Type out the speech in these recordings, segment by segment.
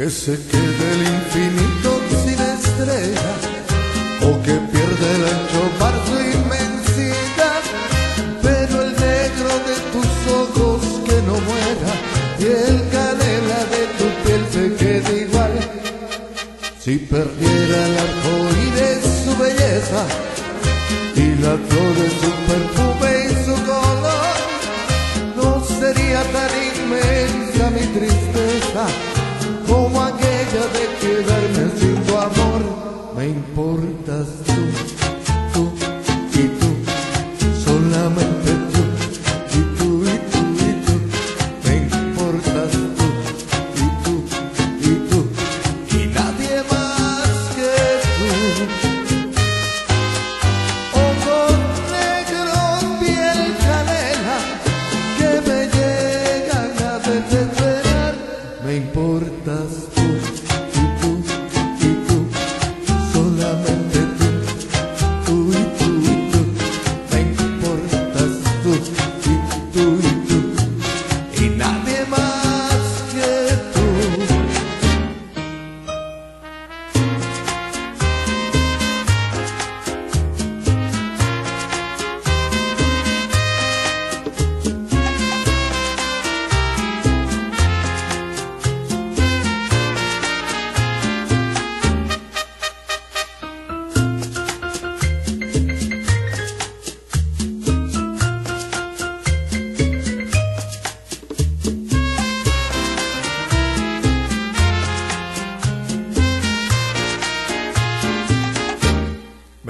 que se quede el infinito sin estrellas o que pierde el ancho mar su inmensidad, pero el negro de tus ojos que no muera y el canela de tu piel se quede igual. Si perdiera la em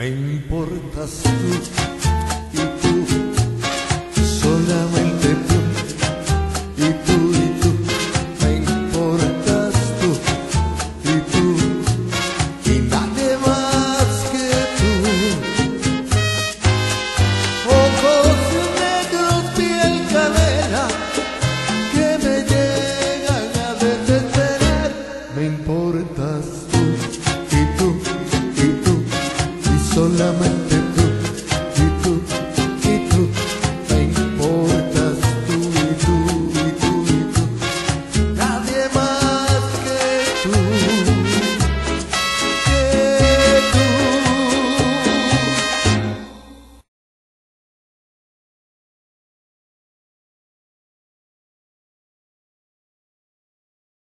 me importas tú. solamente